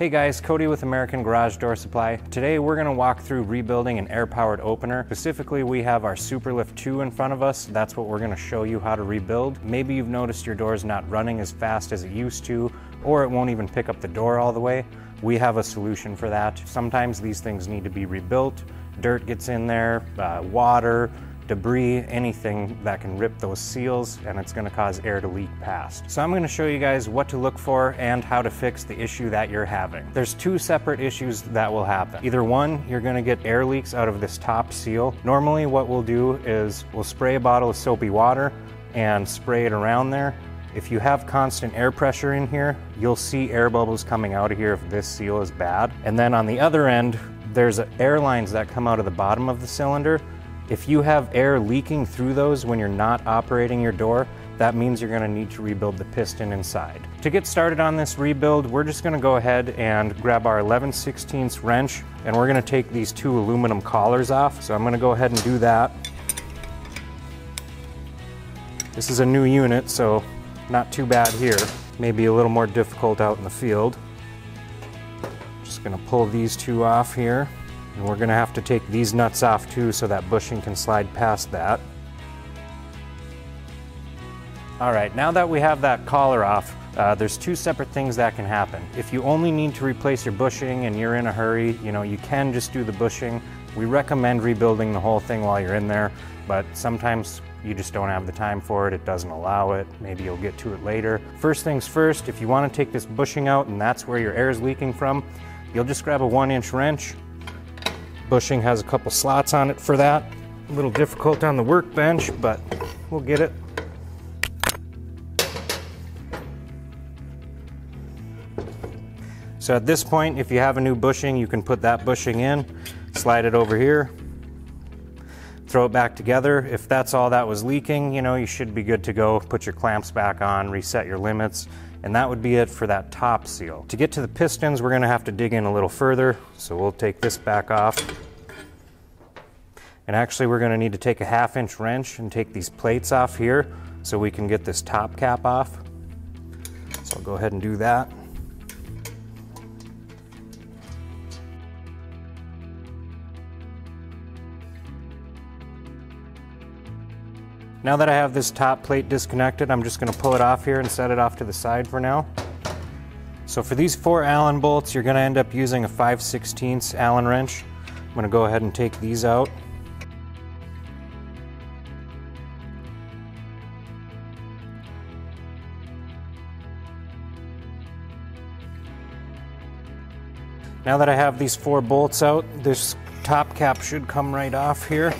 Hey guys, Cody with American Garage Door Supply. Today we're going to walk through rebuilding an air-powered opener. Specifically, we have our Supralift 2 in front of us. That's what we're going to show you how to rebuild. Maybe you've noticed your door is not running as fast as it used to, or it won't even pick up the door all the way. We have a solution for that. Sometimes these things need to be rebuilt. Dirt gets in there, uh, water, debris, anything that can rip those seals and it's gonna cause air to leak past. So I'm gonna show you guys what to look for and how to fix the issue that you're having. There's two separate issues that will happen. Either one, you're gonna get air leaks out of this top seal. Normally what we'll do is we'll spray a bottle of soapy water and spray it around there. If you have constant air pressure in here, you'll see air bubbles coming out of here if this seal is bad. And then on the other end, there's air lines that come out of the bottom of the cylinder if you have air leaking through those when you're not operating your door, that means you're gonna need to rebuild the piston inside. To get started on this rebuild, we're just gonna go ahead and grab our 11 16 wrench and we're gonna take these two aluminum collars off. So I'm gonna go ahead and do that. This is a new unit, so not too bad here. Maybe a little more difficult out in the field. Just gonna pull these two off here. And we're gonna have to take these nuts off too so that bushing can slide past that. All right, now that we have that collar off, uh, there's two separate things that can happen. If you only need to replace your bushing and you're in a hurry, you know, you can just do the bushing. We recommend rebuilding the whole thing while you're in there, but sometimes you just don't have the time for it, it doesn't allow it, maybe you'll get to it later. First things first, if you wanna take this bushing out and that's where your air is leaking from, you'll just grab a one inch wrench, bushing has a couple slots on it for that. A little difficult on the workbench, but we'll get it. So at this point, if you have a new bushing, you can put that bushing in, slide it over here, throw it back together. If that's all that was leaking, you know, you should be good to go. Put your clamps back on, reset your limits, and that would be it for that top seal. To get to the pistons, we're gonna have to dig in a little further, so we'll take this back off. And actually we're gonna need to take a half inch wrench and take these plates off here so we can get this top cap off. So I'll go ahead and do that. Now that I have this top plate disconnected, I'm just gonna pull it off here and set it off to the side for now. So for these four Allen bolts, you're gonna end up using a 5 16 Allen wrench. I'm gonna go ahead and take these out. Now that I have these four bolts out, this top cap should come right off here.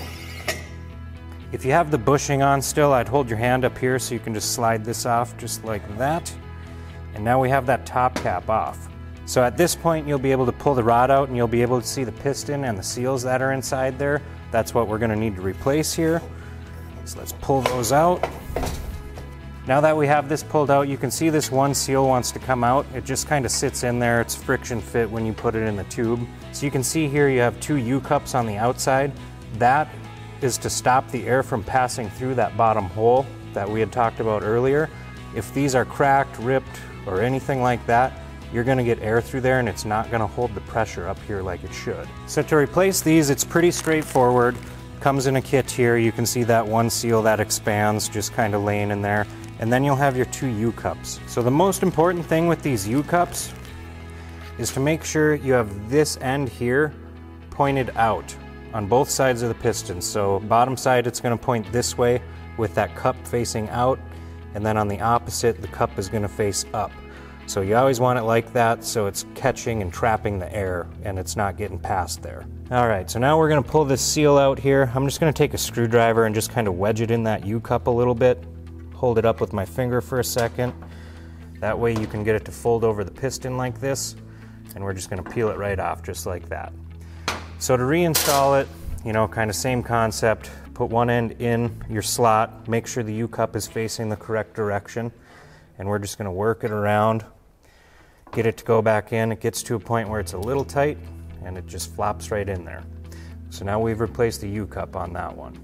If you have the bushing on still, I'd hold your hand up here so you can just slide this off just like that. And now we have that top cap off. So at this point, you'll be able to pull the rod out and you'll be able to see the piston and the seals that are inside there. That's what we're gonna need to replace here. So let's pull those out. Now that we have this pulled out, you can see this one seal wants to come out. It just kind of sits in there. It's friction fit when you put it in the tube. So you can see here you have two U-cups on the outside. That is to stop the air from passing through that bottom hole that we had talked about earlier. If these are cracked, ripped, or anything like that, you're gonna get air through there and it's not gonna hold the pressure up here like it should. So to replace these, it's pretty straightforward. Comes in a kit here. You can see that one seal that expands just kind of laying in there. And then you'll have your two U-cups. So the most important thing with these U-cups is to make sure you have this end here pointed out on both sides of the piston. So bottom side it's going to point this way with that cup facing out and then on the opposite the cup is going to face up. So you always want it like that so it's catching and trapping the air and it's not getting past there. Alright, so now we're going to pull this seal out here. I'm just going to take a screwdriver and just kind of wedge it in that U-cup a little bit. Hold it up with my finger for a second. That way you can get it to fold over the piston like this and we're just going to peel it right off just like that. So to reinstall it, you know, kind of same concept, put one end in your slot, make sure the U-cup is facing the correct direction, and we're just gonna work it around, get it to go back in. It gets to a point where it's a little tight, and it just flops right in there. So now we've replaced the U-cup on that one.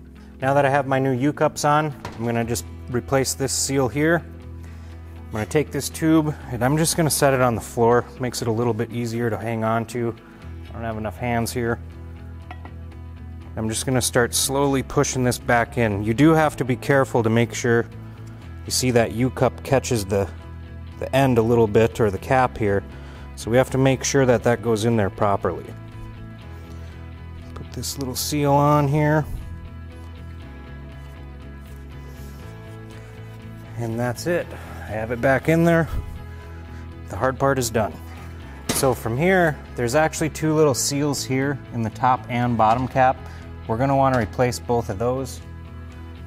Now that I have my new U-cups on, I'm gonna just replace this seal here. I'm gonna take this tube and I'm just gonna set it on the floor. Makes it a little bit easier to hang on to. Don't have enough hands here. I'm just gonna start slowly pushing this back in. You do have to be careful to make sure you see that U-cup catches the, the end a little bit or the cap here. So we have to make sure that that goes in there properly. Put this little seal on here. And that's it. I have it back in there. The hard part is done. So from here, there's actually two little seals here in the top and bottom cap. We're gonna wanna replace both of those.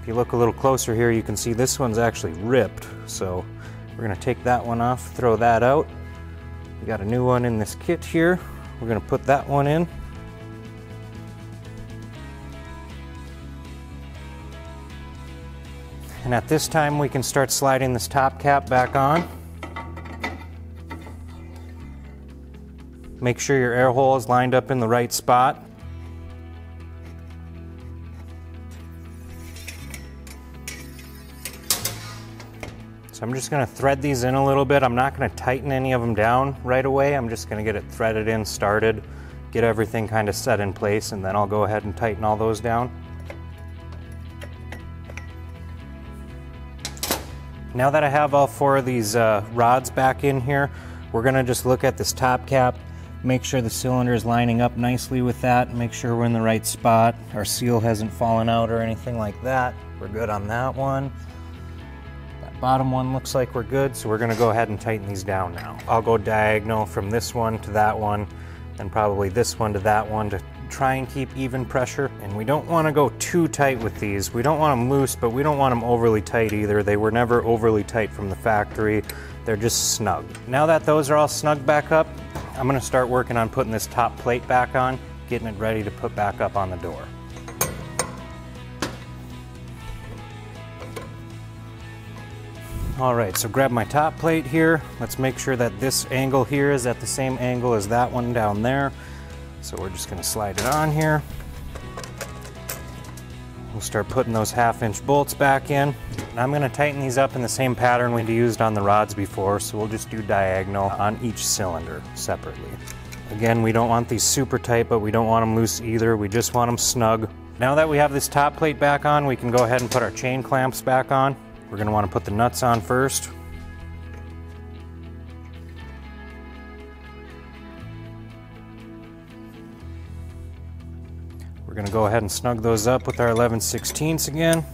If you look a little closer here, you can see this one's actually ripped. So we're gonna take that one off, throw that out. We got a new one in this kit here. We're gonna put that one in. And at this time, we can start sliding this top cap back on. Make sure your air hole is lined up in the right spot. So I'm just gonna thread these in a little bit. I'm not gonna tighten any of them down right away. I'm just gonna get it threaded in, started, get everything kind of set in place, and then I'll go ahead and tighten all those down. Now that I have all four of these uh, rods back in here, we're gonna just look at this top cap, make sure the cylinder is lining up nicely with that, make sure we're in the right spot, our seal hasn't fallen out or anything like that. We're good on that one. That bottom one looks like we're good, so we're gonna go ahead and tighten these down now. I'll go diagonal from this one to that one, and probably this one to that one to try and keep even pressure. And we don't wanna go too tight with these. We don't want them loose, but we don't want them overly tight either. They were never overly tight from the factory. They're just snug. Now that those are all snug back up, I'm gonna start working on putting this top plate back on, getting it ready to put back up on the door. All right, so grab my top plate here. Let's make sure that this angle here is at the same angle as that one down there. So we're just gonna slide it on here. We'll start putting those half inch bolts back in. And I'm gonna tighten these up in the same pattern we used on the rods before, so we'll just do diagonal on each cylinder separately. Again, we don't want these super tight, but we don't want them loose either. We just want them snug. Now that we have this top plate back on, we can go ahead and put our chain clamps back on. We're going to want to put the nuts on first. We're going to go ahead and snug those up with our 11 16ths again.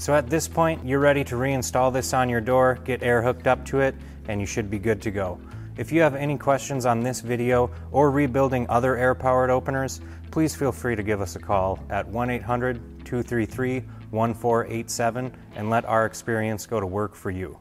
So at this point, you're ready to reinstall this on your door, get air hooked up to it, and you should be good to go. If you have any questions on this video or rebuilding other air-powered openers, please feel free to give us a call at 1-800 233 1487 and let our experience go to work for you.